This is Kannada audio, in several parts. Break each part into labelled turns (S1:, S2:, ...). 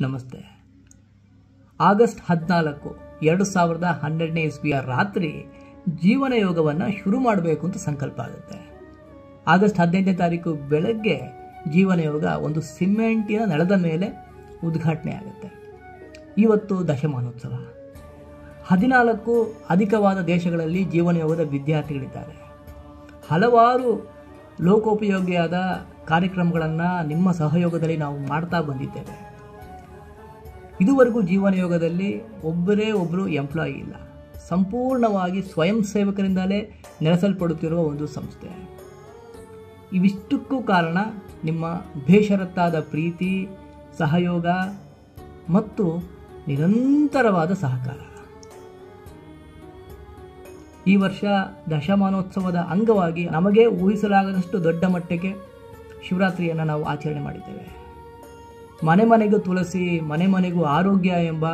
S1: ನಮಸ್ತೆ. ಆಗಸ್ಟ್ ಹದಿನಾಲ್ಕು, ಎರಡು ಸಾವಿರದ ಹನ್ನೆರಡನೇ ಇಸ್ವಿಯ ರಾತ್ರಿ ಜೀವನ ಯೋಗವನ್ನು ಶುರು ಮಾಡಬೇಕು ಅಂತ ಸಂಕಲ್ಪ ಆಗುತ್ತೆ. ಆಗಸ್ಟ್ ಹದಿನೈದನೇ ತಾರೀಕು ಬೆಳಗ್ಗೆ ಜೀವನ ಯೋಗ ಒಂದು ಸಿಮೆಂಟಿನ ನೆಲದ ಮೇಲೆ ಉದ್ಘಾಟನೆ ಆಗುತ್ತೆ. ಇವತ್ತು ದಶಮಾನೋತ್ಸವ. ಹದಿನಾಲ್ಕು ಅಧಿಕವಾದ ದೇಶಗಳಲ್ಲಿ ಜೀವನ ಯೋಗದ ವಿದ್ಯಾರ್ಥಿಗಳಿದ್ದಾರೆ. ಹಲವಾರು ಲೋಕೋಪಯೋಗಿಯಾದ ಕಾರ್ಯಕ್ರಮಗಳನ್ನು ನಿಮ್ಮ ಸಹಯೋಗದಲ್ಲಿ ನಾವು ಮಾಡ್ತಾ ಬಂದಿದ್ದೇವೆ. ಇದುವರೆಗೂ ಜೀವನ ಯೋಗದಲ್ಲಿ ಒಬ್ಬರೇ ಒಬ್ಬರು ಎಂಪ್ಲಾಯಿ ಇಲ್ಲ. ಸಂಪೂರ್ಣವಾಗಿ ಸ್ವಯಂ ಸೇವಕರಿಂದಲೇ ನೆಲೆಸಲ್ಪಡುತ್ತಿರುವ ಒಂದು ಸಂಸ್ಥೆ. ಇವಿಷ್ಟಕ್ಕೂ ಕಾರಣ ನಿಮ್ಮ ಬೇಷರತ್ತಾದ ಪ್ರೀತಿ, ಸಹಯೋಗ ಮತ್ತು ನಿರಂತರವಾದ ಸಹಕಾರ. ಈ ವರ್ಷ ದಶಮಾನೋತ್ಸವದ ಅಂಗವಾಗಿ ನಮಗೆ ಊಹಿಸಲಾಗದಷ್ಟು ದೊಡ್ಡ ಮಟ್ಟಕ್ಕೆ ಶಿವರಾತ್ರಿಯನ್ನು ನಾವು ಆಚರಣೆ ಮಾಡಿದ್ದೇವೆ. ಮನೆ ಮನೆಗೂ ತುಳಸಿ, ಮನೆ ಮನೆಗೂ ಆರೋಗ್ಯ ಎಂಬ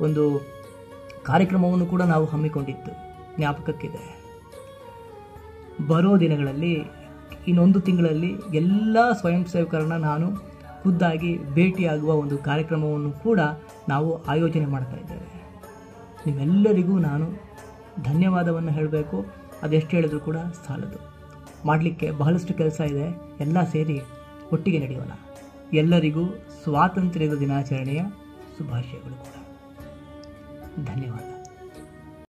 S1: ಒಂದು ಕಾರ್ಯಕ್ರಮವನ್ನು ಕೂಡ ನಾವು ಹಮ್ಮಿಕೊಂಡಿತ್ತು. ಜ್ಞಾಪಕಕ್ಕಿದೆ. ಬರೋ ದಿನಗಳಲ್ಲಿ, ಇನ್ನೊಂದು ತಿಂಗಳಲ್ಲಿ ಎಲ್ಲ ಸ್ವಯಂ ಸೇವಕರನ್ನ ನಾನು ಖುದ್ದಾಗಿ ಭೇಟಿಯಾಗುವ ಒಂದು ಕಾರ್ಯಕ್ರಮವನ್ನು ಕೂಡ ನಾವು ಆಯೋಜನೆ ಮಾಡ್ತಾ ಇದ್ದೇವೆ. ನಿಮ್ಮೆಲ್ಲರಿಗೂ ನಾನು ಧನ್ಯವಾದವನ್ನು ಹೇಳಬೇಕು. ಅದೆಷ್ಟು ಹೇಳಿದ್ರು ಕೂಡ ಸಾಲದು. ಮಾಡಲಿಕ್ಕೆ ಬಹಳಷ್ಟು ಕೆಲಸ ಇದೆ. ಎಲ್ಲ ಸೇರಿ ಒಟ್ಟಿಗೆ ನಡೆಯೋಣ. ಎಲ್ಲರಿಗೂ ಸ್ವಾತಂತ್ರ್ಯದ ದಿನಾಚರಣೆಯ ಶುಭಾಶಯಗಳು ಕೂಡ. ಧನ್ಯವಾದ.